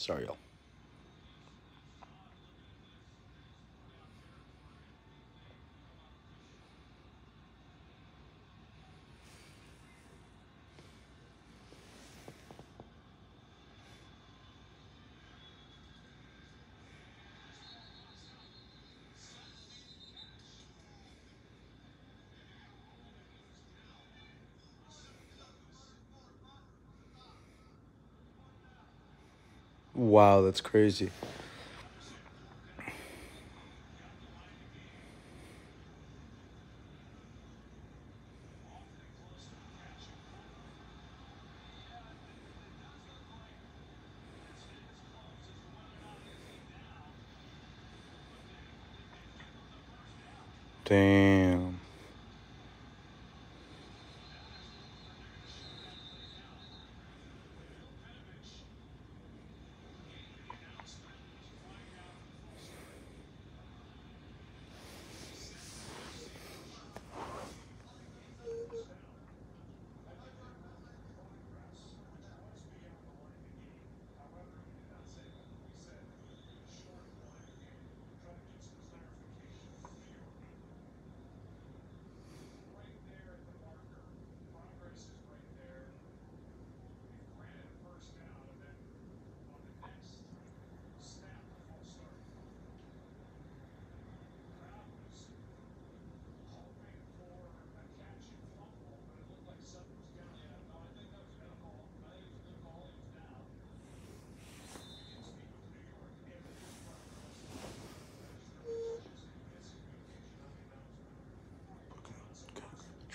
Sorry, y'all. Wow, that's crazy. Damn.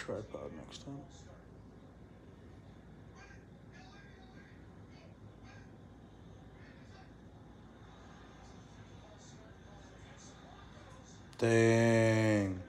Tripod next time. Dang.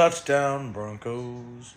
Touchdown, Broncos.